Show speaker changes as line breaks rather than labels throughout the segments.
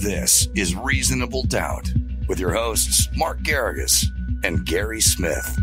This is Reasonable Doubt with your hosts, Mark Garrigus and Gary Smith.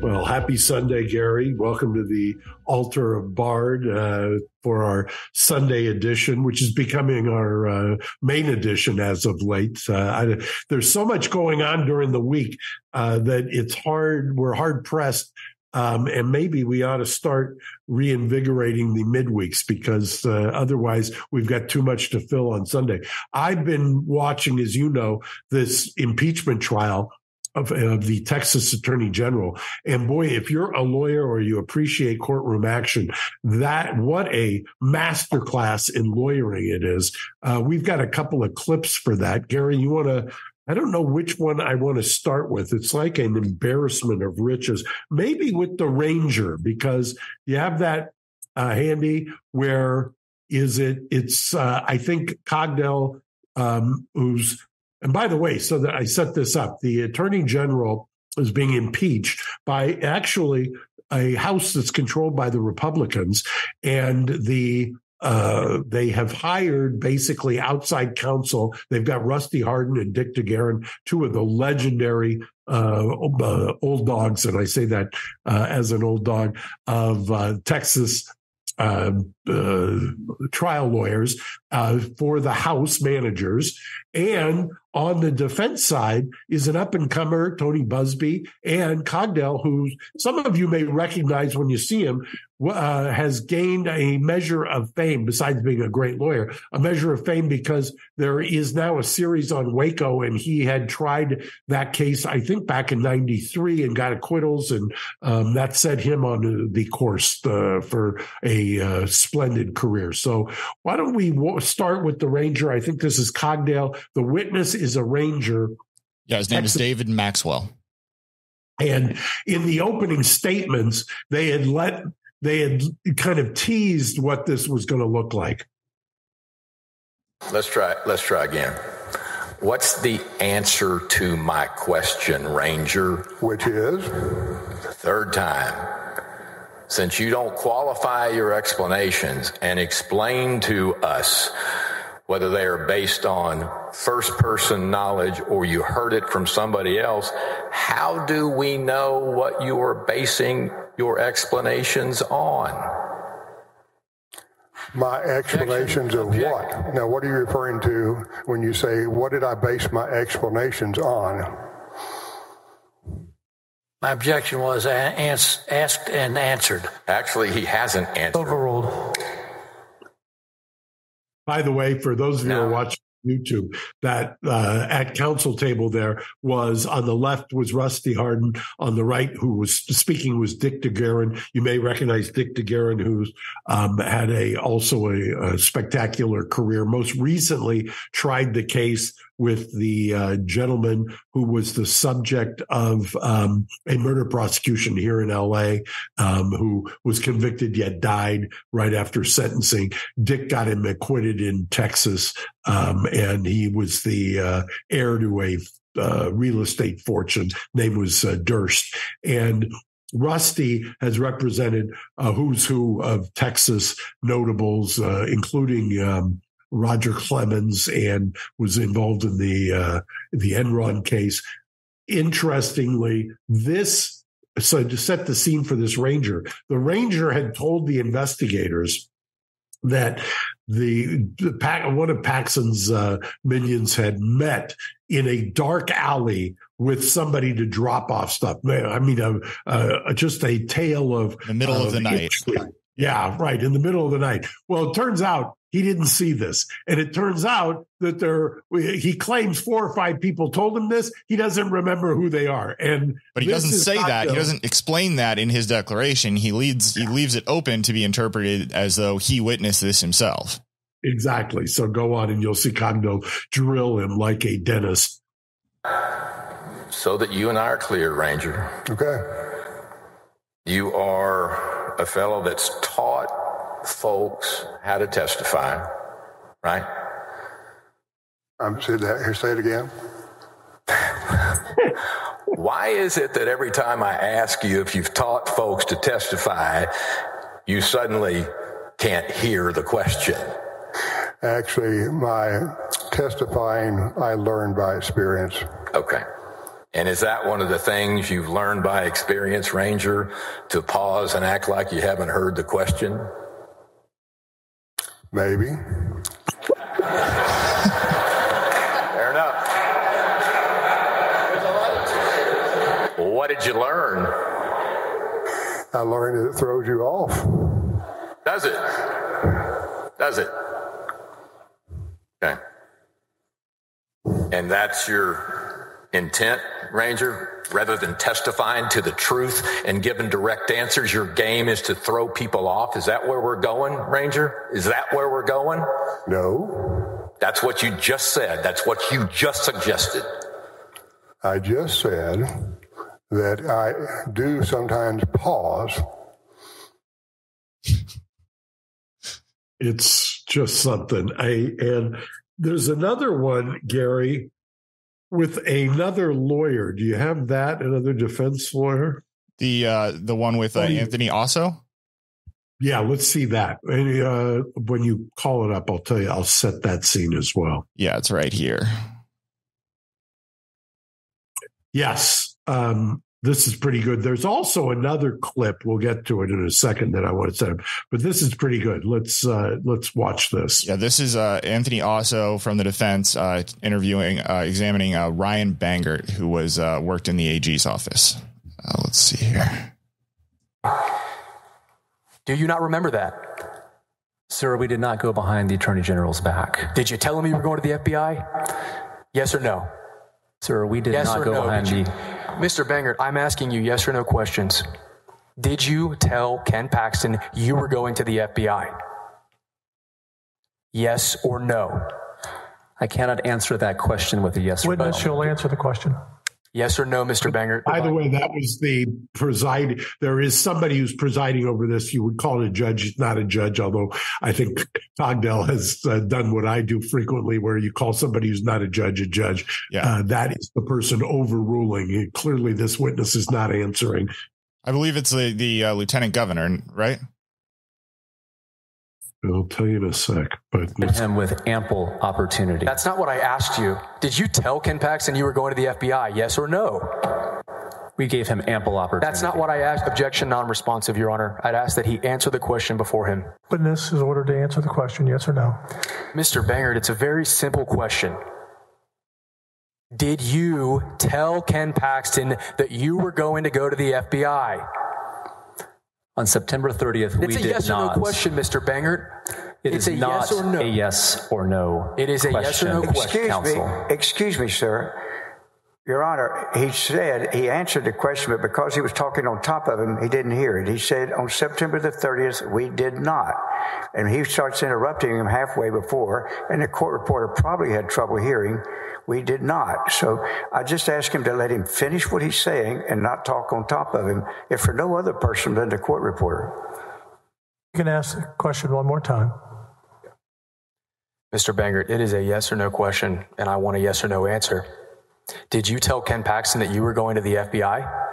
Well, happy Sunday, Gary. Welcome to the altar of Bard uh, for our Sunday edition, which is becoming our uh, main edition as of late. Uh, I, there's so much going on during the week uh, that it's hard. We're hard pressed. Um, and maybe we ought to start reinvigorating the midweeks because uh, otherwise we've got too much to fill on Sunday. I've been watching, as you know, this impeachment trial of, of, the Texas Attorney General. And boy, if you're a lawyer or you appreciate courtroom action, that what a masterclass in lawyering it is. Uh, we've got a couple of clips for that. Gary, you want to? I don't know which one I want to start with. It's like an embarrassment of riches. Maybe with the Ranger because you have that uh, handy. Where is it? It's uh, I think Cogdell, um, who's and by the way, so that I set this up, the attorney general is being impeached by actually a house that's controlled by the Republicans, and the uh, they have hired basically outside counsel. They've got Rusty Hardin and Dick DeGuerin, two of the legendary uh, uh, old dogs, and I say that uh, as an old dog of uh, Texas uh, uh, trial lawyers for the House managers. And on the defense side is an up and comer, Tony Buzbee, and Cogdell, who some of you may recognize when you see him uh, has gained a measure of fame, besides being a great lawyer, a measure of fame because there is now a series on Waco, and he had tried that case, I think, back in '93 and got acquittals, and um, that set him on the course uh, for a uh, splendid career. So, why don't we start with the Ranger? I think this is Cogdell. The witness is a Ranger.
Yeah, his name Texas. is David Maxwell.
And in the opening statements, they had let they had kind of teased what this was going to look like.
Let's try. Let's try again. What's the answer to my question, Ranger?
Which is?
the Third time. Since you don't qualify your explanations and explain to us whether they are based on first person knowledge or you heard it from somebody else, how do we know what you are basing your explanations on?
My explanations of what? Now, what are you referring to when you say, what did I base my explanations on?
My objection was asked and answered.
Actually, he hasn't answered.
Overruled.
By the way, for those of you no. who are watching YouTube, that uh, at counsel table there was on the left was Rusty Hardin, on the right who was speaking was Dick DeGuerin. You may recognize Dick DeGuerin, who's um, had a also a, a spectacular career. Most recently, tried the case with the uh, gentleman who was the subject of um, a murder prosecution here in LA, um, who was convicted yet died right after sentencing. Dick got him acquitted in Texas, um, and he was the uh, heir to a uh, real estate fortune. Name was uh, Durst, and Rusty has represented a who's who of Texas notables, uh, including um, Roger Clemens and was involved in the uh, the Enron case. Interestingly, this so to set the scene for this ranger, the ranger had told the investigators that the, the one of Paxton's uh, minions had met in a dark alley with somebody to drop off stuff. I mean, uh, uh, just a tale of
the middle of the night.
Yeah, right. In the middle of the night. Well, it turns out he didn't see this. And it turns out that there, he claims four or five people told him this. He doesn't remember who they are. And,
but he doesn't say that. He doesn't explain that in his declaration. He leads, he leaves it open to be interpreted as though he witnessed this himself.
Exactly. So go on and you'll see Cogdell drill him like a dentist.
So that you and I are clear, Ranger.
Okay.
You are a fellow that's taught folks how to testify, right?
I'm say that here. Say it again.
Why is it that every time I ask you if you've taught folks to testify, you suddenly can't hear the question?
Actually, my testifying, I learned by experience.
Okay. And is that one of the things you've learned by experience, Ranger, to pause and act like you haven't heard the question?
Maybe.
Fair enough. What did you learn?
I learned that it throws you off.
Does it? Does it? Okay. And that's your intent, Ranger? Rather than testifying to the truth and giving direct answers, your game is to throw people off? Is that where we're going, Ranger? Is that where we're going?
No.
That's what you just said. That's what you just suggested.
I just said that I do sometimes pause.
It's just something. I and there's another one, Gary, with another lawyer. Do you have that? Another defense lawyer?
The uh the one with uh, Anthony also?
Yeah, let's see that. And, uh, when you call it up, I'll tell you. I'll set that scene as well.
Yeah, it's right here.
Yes, um, this is pretty good. There's also another clip. We'll get to it in a second that I want to set up, but this is pretty good. Let's uh, let's watch this.
Yeah, this is uh, Anthony Osso from the defense uh, interviewing, uh, examining uh, Ryan Bangert, who was uh, worked in the AG's office. Uh, let's see here.
Do you not remember that?
Sir, we did not go behind the Attorney General's back.
Did you tell him you were going to the FBI? Yes or no?
Sir, we did
yes
not go
no?
behind
Did you-
the.
Mr. Bangert, I'm asking you yes or no questions. Did you tell Ken Paxton you were going to the FBI? Yes or no?
I cannot answer that question with a yes or no.
Witness, you'll answer the question.
Yes or no, Mr. Banger?
By the way, that was the preside. There is somebody who's presiding over this. You would call it a judge. He's not a judge, although I think Cogdell has uh, done what I do frequently, where you call somebody who's not a judge a judge.
Yeah.
Uh, that is the person overruling. And clearly, this witness is not answering.
I believe it's the, the uh, lieutenant governor, right?
I'll tell you in a sec. But
him with ample opportunity.
That's not what I asked you. Did you tell Ken Paxton you were going to the FBI? Yes or no?
we gave him ample opportunity.
That's not what I asked. Objection non responsive, Your Honor. I'd ask that he answer the question before him.
Witness is ordered to answer the question, yes or no.
Mr. Bangert, it's a very simple question. Did you tell Ken Paxton that you were going to go to the FBI?
On September 30th,
It's
we
a
did
yes
not.
or no question, Mr. Bangert.
It
it's
is
a
not
yes or no.
a yes or no.
It is a yes or no
question,
question.
Excuse me, excuse me, sir. Your Honor, he said he answered the question, but because he was talking on top of him, he didn't hear it. He said on September the 30th, we did not. And he starts interrupting him halfway before, and the court reporter probably had trouble hearing. We did not. So I just asked him to let him finish what he's saying and not talk on top of him, if for no other person than the court reporter.
You can ask the question one more time.
Mr. Bangert, it is a yes or no question, and I want a yes or no answer. Did you tell Ken Paxton that you were going to the FBI?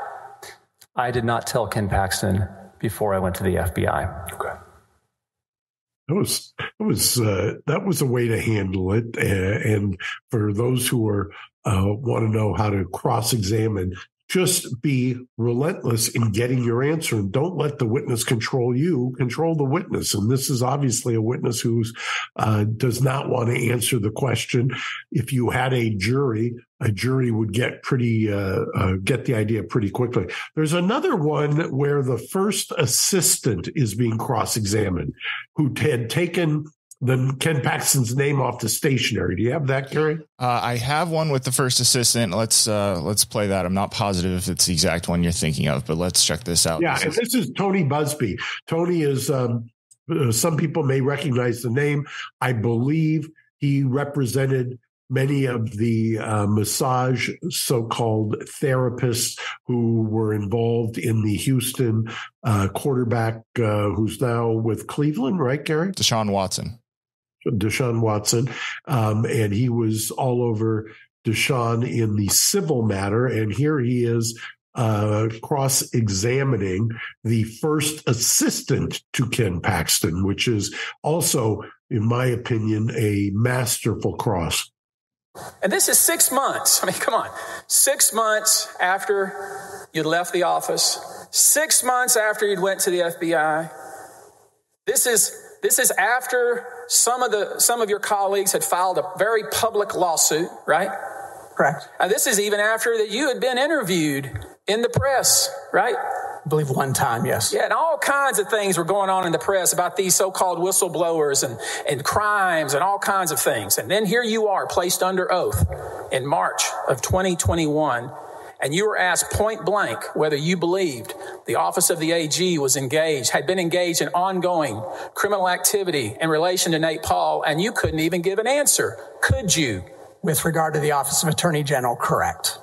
I did not tell Ken Paxton before I went to the FBI.
Okay.
That was that was uh, that was a way to handle it. Uh, and for those who are uh, want to know how to cross examine, just be relentless in getting your answer and don't let the witness control you. Control the witness. And this is obviously a witness who uh, does not want to answer the question. If you had a jury, a jury would get pretty uh, uh, get the idea pretty quickly. There's another one where the first assistant is being cross-examined, who had taken the Ken Paxton's name off the stationery. Do you have that, Gary?
Uh, I have one with the first assistant. Let's uh, let's play that. I'm not positive if it's the exact one you're thinking of, but let's check this out.
Yeah,
This
and
is-
this is Tony Buzbee. Tony is. Um, uh, some people may recognize the name. I believe he represented many of the uh, massage so-called therapists who were involved in the Houston uh, quarterback uh, who's now with Cleveland, right, Gary?
Deshaun Watson.
Deshaun Watson, um, and he was all over Deshaun in the civil matter, and here he is uh, cross examining the first assistant to Ken Paxton, which is also, in my opinion, a masterful cross.
And this is six months. I mean, come on. Six months after you left the office, six months after you went to the FBI. This is this is after some of the some of your colleagues had filed a very public lawsuit, right?
Correct.
And this is even after that you had been interviewed in the press, right?
I believe one time, yes.
Yeah, and all kinds of things were going on in the press about these so-called whistleblowers and, and crimes and all kinds of things. And then here you are placed under oath in March of 2021 and you were asked point blank whether you believed the office of the AG was engaged, had been engaged in ongoing criminal activity in relation to Nate Paul, and you couldn't even give an answer. Could you?
With regard to the office of Attorney General, correct.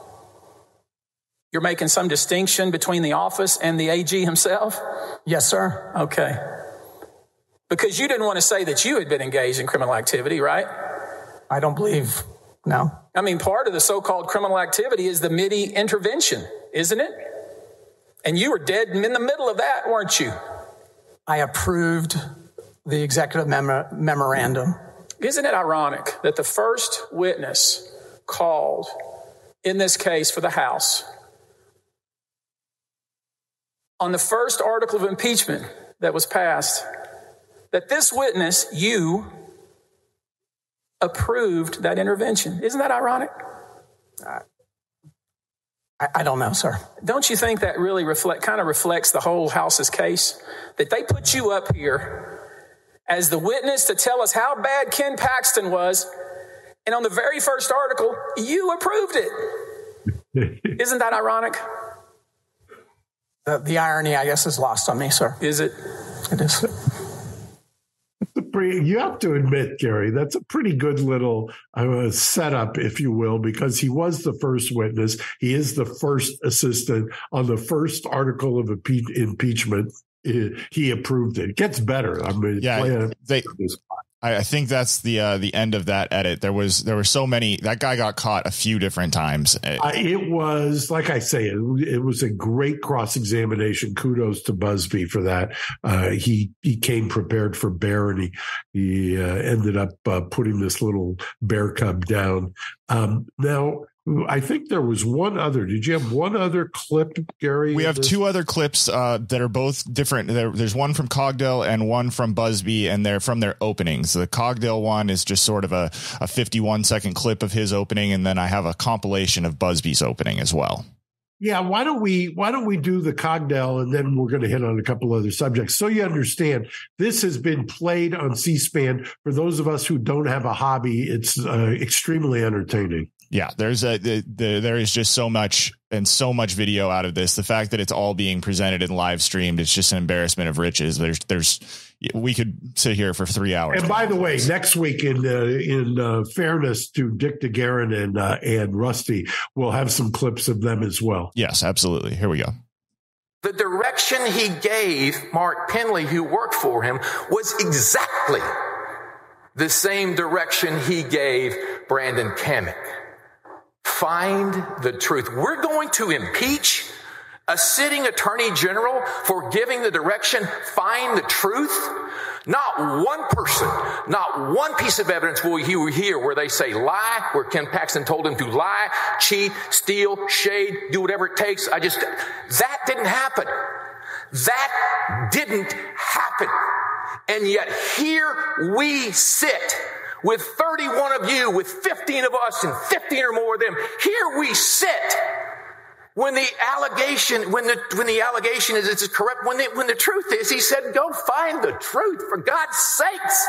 You're making some distinction between the office and the AG himself?
Yes, sir.
Okay. Because you didn't want to say that you had been engaged in criminal activity, right?
I don't believe no.
I mean, part of the so called criminal activity is the Mitte intervention, isn't it? And you were dead in the middle of that, weren't you?
I approved the executive mem- memorandum.
Isn't it ironic that the first witness called in this case for the House on the first article of impeachment that was passed, that this witness, you, approved that intervention. Isn't that ironic?
I, I don't know, sir.
Don't you think that really reflect kind of reflects the whole House's case that they put you up here as the witness to tell us how bad Ken Paxton was, and on the very first article, you approved it. Isn't that ironic?
The, the irony, I guess, is lost on me, sir.
Is it?
It is
you have to admit, Gary, that's a pretty good little uh, setup, if you will, because he was the first witness. He is the first assistant on the first article of impeachment. He approved it. it gets better. I mean,
yeah, they, I, think that's the uh, the end of that edit. There was there were so many. That guy got caught a few different times.
Uh, it was like I say, it, it was a great cross examination. Kudos to Buzbee for that. Uh, he he came prepared for bear, and he he uh, ended up uh, putting this little bear cub down. Um, now I think there was one other. Did you have one other clip, Gary?
We have this? two other clips uh, that are both different. There, there's one from Cogdell and one from Buzbee, and they're from their openings. The Cogdell one is just sort of a, a 51 second clip of his opening, and then I have a compilation of Buzbee's opening as well.
Yeah, why don't we why don't we do the Cogdell and then we're going to hit on a couple other subjects so you understand this has been played on C-SPAN for those of us who don't have a hobby it's uh, extremely entertaining
yeah, there's a the, the, there is just so much and so much video out of this. The fact that it's all being presented and live streamed, it's just an embarrassment of riches. There's there's we could sit here for three hours.
And by the way, next week in uh, in uh, fairness to Dick DeGuerin and uh, and Rusty, we'll have some clips of them as well.
Yes, absolutely. Here we go.
The direction he gave Mark Penley, who worked for him, was exactly the same direction he gave Brandon Cammack. Find the truth. We're going to impeach a sitting attorney general for giving the direction, find the truth. Not one person, not one piece of evidence will you hear where they say lie, where Ken Paxton told him to lie, cheat, steal, shade, do whatever it takes. I just, that didn't happen. That didn't happen. And yet here we sit with 31 of you, with 15 of us, and 15 or more of them. Here we sit. When the allegation, when the, when the allegation is it's corrupt, when the, when the truth is, he said, go find the truth for God's sakes.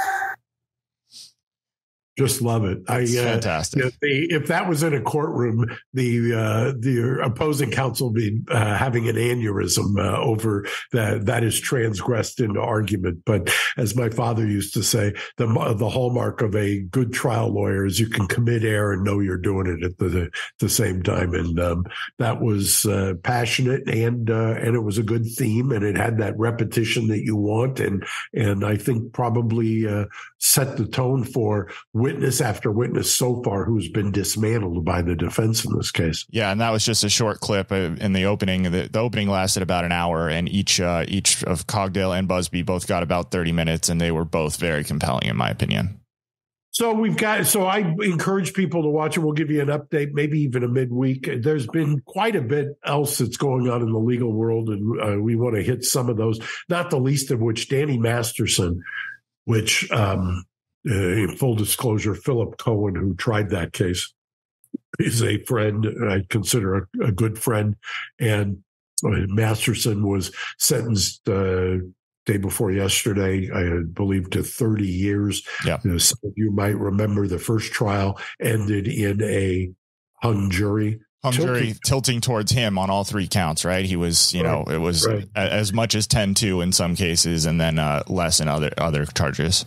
Just love it. I, uh,
fantastic.
You know, the, if that was in a courtroom, the uh, the opposing counsel would be uh, having an aneurysm uh, over that. That is transgressed into argument. But as my father used to say, the the hallmark of a good trial lawyer is you can commit error and know you're doing it at the the, the same time. And um, that was uh, passionate and uh, and it was a good theme and it had that repetition that you want and and I think probably set the tone for witness after witness so far who's been dismantled by the defense in this case.
Yeah, and that was just a short clip in the opening. The, the opening lasted about an hour, and each uh, each of Cogdell and Buzbee both got about thirty minutes, and they were both very compelling, in my opinion.
So we've got. So I encourage people to watch it. We'll give you an update, maybe even a midweek. There's been quite a bit else that's going on in the legal world, and uh, we want to hit some of those. Not the least of which, Danny Masterson, which, um, uh, in full disclosure, Philip Cohen, who tried that case, is a friend. I consider a, a good friend, and uh, Masterson was sentenced uh, day before yesterday, I believe to 30 years.
Yeah.
You know, some of you might remember the first trial ended in a hung jury.
Hung tilting. jury tilting towards him on all three counts, right? He was, you right. know, it was right. as much as 10 2 in some cases and then uh, less in other other charges.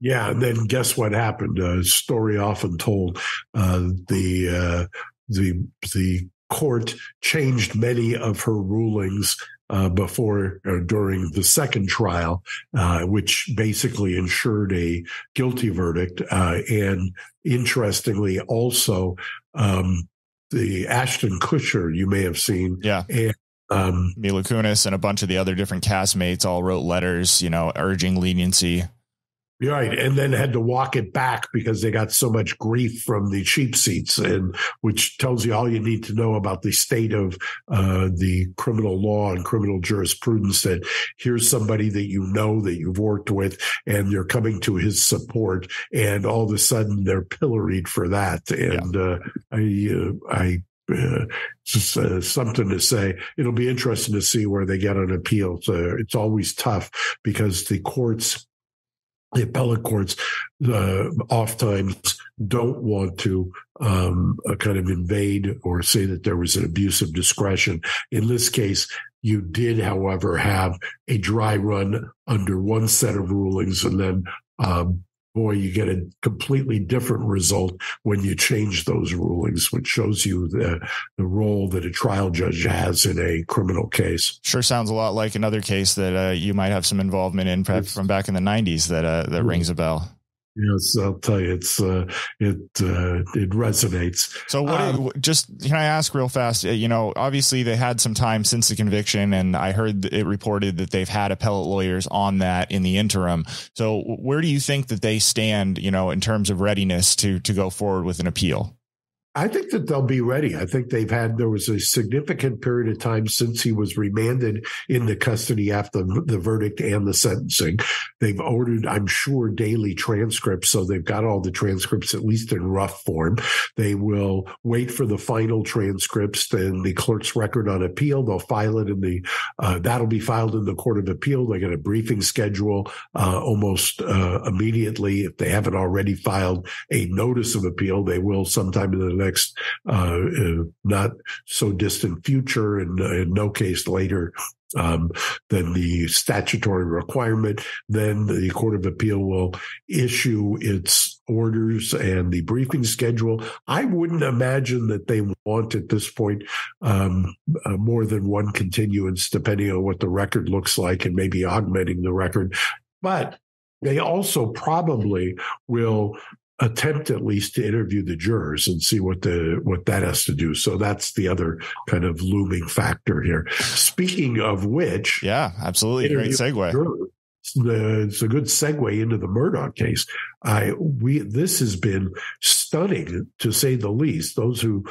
Yeah, and then guess what happened? A story often told. Uh, the uh, the the court changed many of her rulings uh, before or uh, during the second trial, uh, which basically ensured a guilty verdict. Uh, and interestingly, also um, the Ashton Kutcher, you may have seen,
yeah,
and
um, Mila Kunis and a bunch of the other different castmates all wrote letters, you know, urging leniency.
Right. And then had to walk it back because they got so much grief from the cheap seats and which tells you all you need to know about the state of uh, the criminal law and criminal jurisprudence that here's somebody that you know that you've worked with and you're coming to his support and all of a sudden they're pilloried for that. And yeah. uh, I, uh, I uh, just uh, something to say. It'll be interesting to see where they get an appeal. So it's always tough because the courts the appellate courts uh, oftentimes don't want to um, uh, kind of invade or say that there was an abuse of discretion. In this case, you did, however, have a dry run under one set of rulings and then um, boy, you get a completely different result when you change those rulings, which shows you the, the role that a trial judge has in a criminal case.
Sure sounds a lot like another case that uh, you might have some involvement in perhaps from back in the 90s that, uh, that rings a bell.
Yes, I'll tell you, it's uh, it uh, it resonates.
So, what? Um, just can I ask real fast? Uh, you know, obviously they had some time since the conviction, and I heard it reported that they've had appellate lawyers on that in the interim. So, where do you think that they stand? You know, in terms of readiness to to go forward with an appeal?
I think that they'll be ready. I think they've had, there was a significant period of time since he was remanded into custody after the verdict and the sentencing. They've ordered, I'm sure, daily transcripts. So they've got all the transcripts, at least in rough form. They will wait for the final transcripts and the clerk's record on appeal. They'll file it in the, uh, that'll be filed in the court of appeal. They get a briefing schedule, uh, almost, uh, immediately. If they haven't already filed a notice of appeal, they will sometime in the next next uh, uh, not so distant future, and in no case later um, than the statutory requirement. Then the Court of Appeal will issue its orders and the briefing schedule. I wouldn't imagine that they want at this point um, uh, more than one continuance, depending on what the record looks like, and maybe augmenting the record. But they also probably will attempt at least to interview the jurors and see what the what that has to do. So that's the other kind of looming factor here. Speaking of which,
yeah, absolutely, great segue.
Jurors, the, it's a good segue into the Murdaugh case. I we this has been stunning to say the least. Those who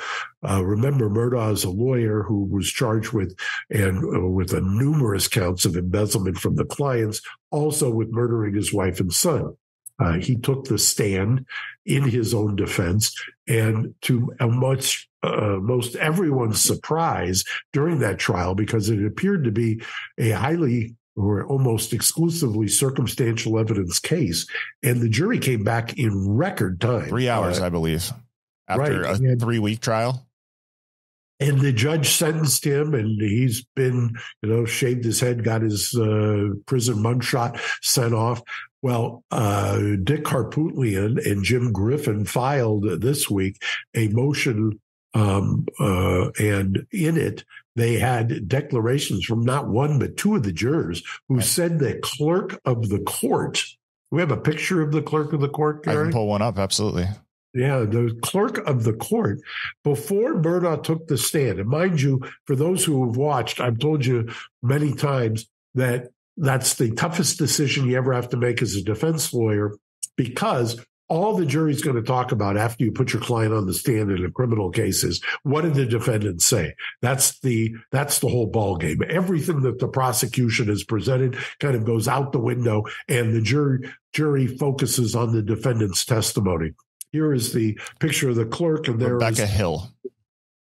uh, remember Murdaugh as a lawyer who was charged with and uh, with a numerous counts of embezzlement from the clients, also with murdering his wife and son. Uh, he took the stand in his own defense, and to a much uh, most everyone's surprise during that trial, because it appeared to be a highly or almost exclusively circumstantial evidence case, and the jury came back in record time,
three hours, uh, I believe, after right. a three week trial.
And the judge sentenced him, and he's been, you know, shaved his head, got his uh, prison mugshot sent off. Well, uh, Dick Harpootlian and Jim Griffin filed this week a motion, um, uh, and in it they had declarations from not one but two of the jurors who said the clerk of the court We have a picture of the clerk of the court.
I
Gary?
can pull one up. Absolutely.
Yeah, the clerk of the court before Murdaugh took the stand. And mind you, for those who have watched, I've told you many times that that's the toughest decision you ever have to make as a defense lawyer because all the jury's going to talk about after you put your client on the stand in a criminal case is what did the defendant say that's the that's the whole ball game everything that the prosecution has presented kind of goes out the window and the jury jury focuses on the defendant's testimony here is the picture of the clerk and there
Rebecca
is,
Hill.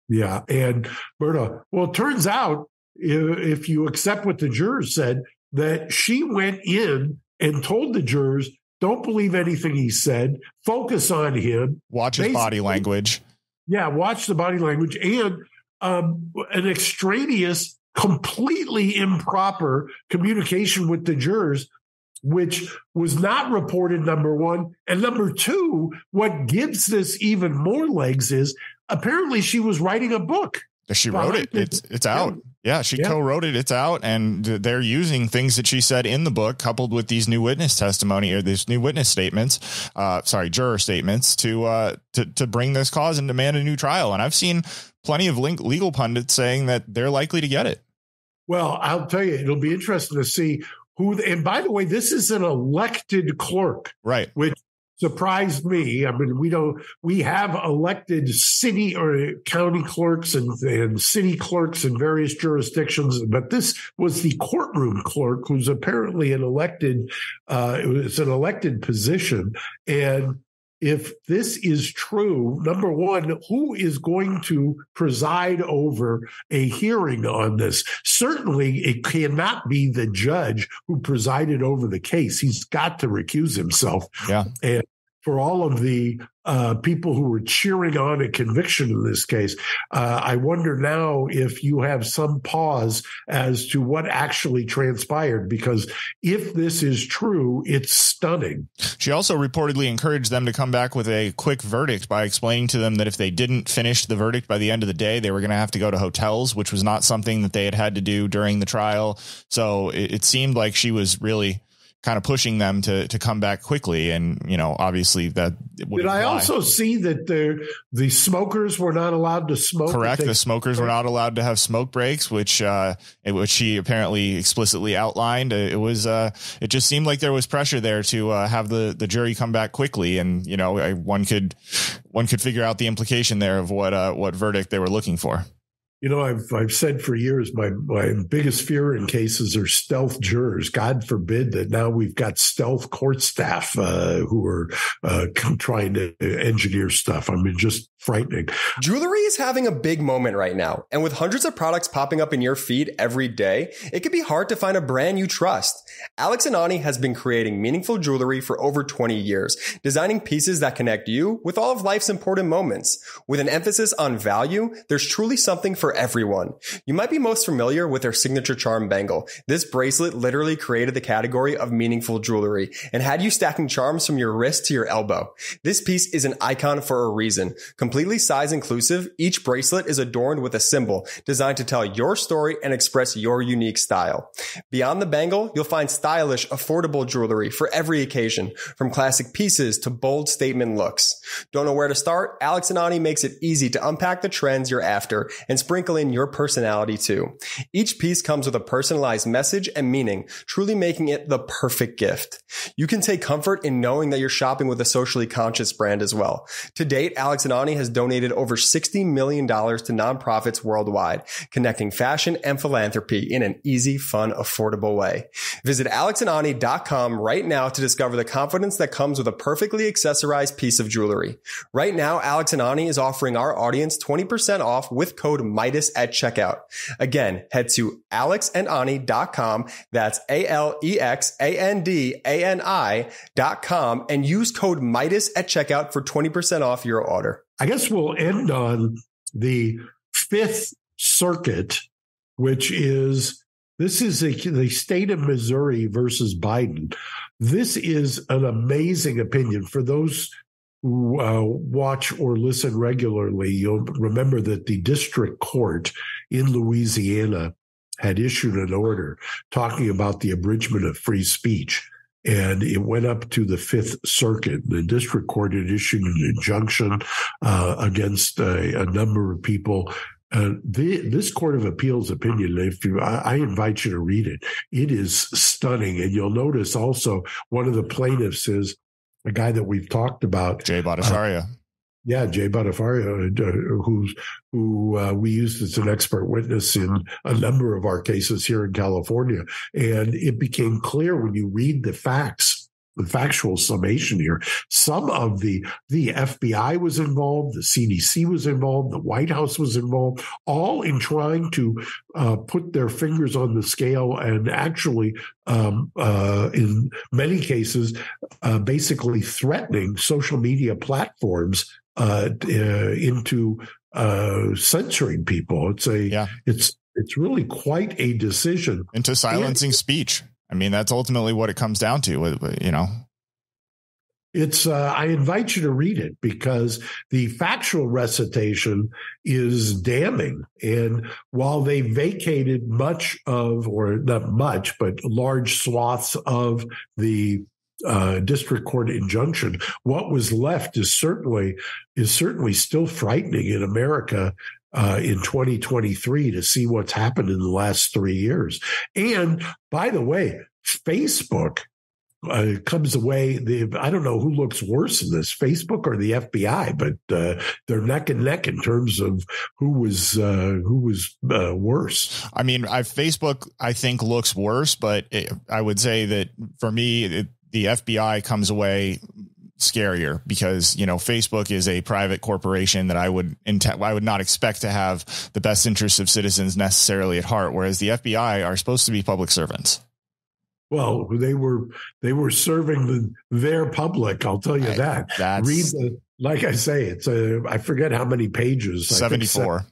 yeah and Murdaugh. well it turns out if, if you accept what the jurors said that she went in and told the jurors don't believe anything he said. Focus on him.
Watch his
Basically-
body language.
Yeah, watch the body language and um, an extraneous, completely improper communication with the jurors, which was not reported. Number one, and number two, what gives this even more legs is apparently she was writing a book.
She wrote it. It's it's out. Yeah, she
Yeah.
co-wrote it. It's out, and they're using things that she said in the book, coupled with these new witness testimony or these new witness statements. Uh, sorry, juror statements to uh to to bring this cause and demand a new trial. And I've seen plenty of link, legal pundits saying that they're likely to get it.
Well, I'll tell you, it'll be interesting to see who. And by the way, this is an elected clerk,
right?
Which surprised me. I mean, we don't. We have elected city or county clerks and, and city clerks in various jurisdictions, but this was the courtroom clerk, who's apparently an elected. Uh, it was an elected position, and if this is true, number one, who is going to preside over a hearing on this? Certainly, it cannot be the judge who presided over the case. He's got to recuse himself.
Yeah.
And for all of the uh, people who were cheering on a conviction in this case, uh, I wonder now if you have some pause as to what actually transpired, because if this is true, it's stunning.
She also reportedly encouraged them to come back with a quick verdict by explaining to them that if they didn't finish the verdict by the end of the day, they were going to have to go to hotels, which was not something that they had had to do during the trial. So it, it seemed like she was really kind of pushing them to to come back quickly and you know obviously that would
Did I also see that the the smokers were not allowed to smoke?
Correct. The smokers were not allowed to have smoke breaks, which uh, it- which she apparently explicitly outlined. It was uh, it just seemed like there was pressure there to uh, have the the jury come back quickly, and you know I, one could one could figure out the implication there of what uh, what verdict they were looking for.
You know, I've I've said for years my my biggest fear in cases are stealth jurors. God forbid that now we've got stealth court staff uh, who are uh, trying to engineer stuff. I mean, just frightening.
Jewelry is having a big moment right now, and with hundreds of products popping up in your feed every day, it can be hard to find a brand you trust. Alex and Ani has been creating meaningful jewelry for over 20 years, designing pieces that connect you with all of life's important moments. With an emphasis on value, there's truly something for everyone. You might be most familiar with their signature charm bangle. This bracelet literally created the category of meaningful jewelry and had you stacking charms from your wrist to your elbow. This piece is an icon for a reason. Completely size inclusive, each bracelet is adorned with a symbol designed to tell your story and express your unique style. Beyond the bangle, you'll find stylish, affordable jewelry for every occasion, from classic pieces to bold statement looks. Don't know where to start? Alex and Ani makes it easy to unpack the trends you're after and sprinkle in your personality too. Each piece comes with a personalized message and meaning, truly making it the perfect gift. You can take comfort in knowing that you're shopping with a socially conscious brand as well. To date, Alex and Ani has donated over $60 million to nonprofits worldwide, connecting fashion and philanthropy in an easy, fun, affordable way. Visit alexandani.com right now to discover the confidence that comes with a perfectly accessorized piece of jewelry. Right now, Alex and Ani is offering our audience 20% off with code MIDAS at checkout. Again, head to alexandani.com. That's E A-L-E-X-A-N-D-A-N-I dot com and use code MIDAS at checkout for 20% off your order.
I guess we'll end on the Fifth Circuit, which is this is a, the state of Missouri versus Biden. This is an amazing opinion for those uh, watch or listen regularly. You'll remember that the district court in Louisiana had issued an order talking about the abridgment of free speech. and it went up to the Fifth Circuit. The district court had issued an injunction uh, against a, a number of people uh, the, this Court of Appeals opinion, if you, I, I, invite you to read it. It is stunning. And you'll notice also one of the plaintiffs is a guy that we've talked about.
Jay Bhattacharya. Uh,
yeah, Jay Bhattacharya, uh, who's who uh, we used as an expert witness in a number of our cases here in California, and it became clear when you read the facts factual summation here. Some of the the FBI was involved, the CDC was involved, the White House was involved, all in trying to uh, put their fingers on the scale and actually, um, uh, in many cases, uh, basically threatening social media platforms uh, uh, into uh, censoring people. It's a yeah. it's it's really quite a decision
into silencing and, speech. I mean, that's ultimately what it comes down to, you know.
It's, uh, I invite you to read it because the factual recitation is damning. And while they vacated much of, or not much, but large swaths of the uh, district court injunction, what was left is certainly is certainly still frightening in America uh, in 2023 to see what's happened in the last three years. And by the way, Facebook uh, comes away. I don't know who looks worse in this, Facebook or the FBI, but uh, they're neck and neck in terms of who was uh, who was uh, worse.
I mean, I, Facebook I think looks worse, but it, I would say that for me, it, the FBI comes away scarier because you know Facebook is a private corporation that I would int- I would not expect to have the best interests of citizens necessarily at heart, whereas the FBI are supposed to be public servants.
Well, they were they were serving the, their public. I'll tell you I, that. Read the like I say, it's a I forget how many pages.
Seventy four.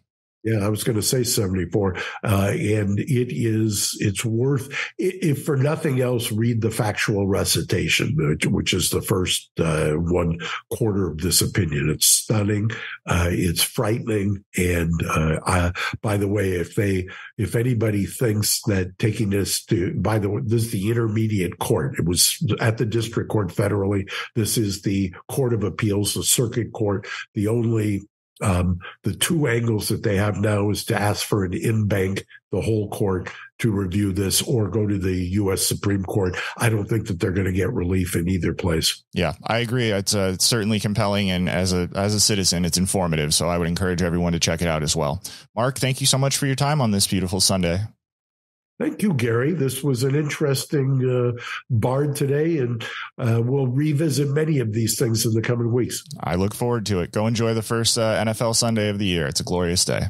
Yeah, I was going to say 74. Uh, and it is, it's worth, if for nothing else, read the factual recitation, which is the first uh, one quarter of this opinion. It's stunning. Uh, it's frightening. And uh, I, by the way, if they, if anybody thinks that taking this to, by the way, this is the intermediate court. It was at the district court federally. This is the court of appeals, the circuit court, the only um, the two angles that they have now is to ask for an en banc, the whole court to review this or go to the U.S. Supreme Court. I don't think that they're going to get relief in either place.
Yeah, I agree. It's uh, certainly compelling, and as a as a citizen, it's informative. So I would encourage everyone to check it out as well. Mark, thank you so much for your time on this beautiful Sunday.
Thank you, Gary. This was an interesting uh, bard today, and uh, we'll revisit many of these things in the coming weeks.
I look forward to it. Go enjoy the first uh, NFL Sunday of the year. It's a glorious day.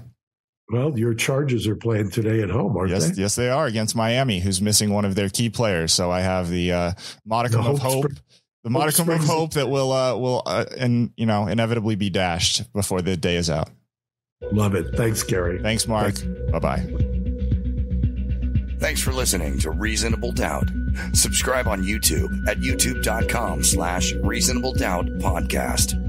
Well, your Chargers are playing today at home, aren't
yes,
they?
Yes, they are against Miami, who's missing one of their key players. So I have the uh, modicum the of hope. the modicum of hope that will uh, will uh, and you know inevitably be dashed before the day is out.
Love it. Thanks, Gary.
Thanks, Mark. Bye bye.
Thanks for listening to Reasonable Doubt. Subscribe on YouTube at youtube.com slash reasonable doubt podcast.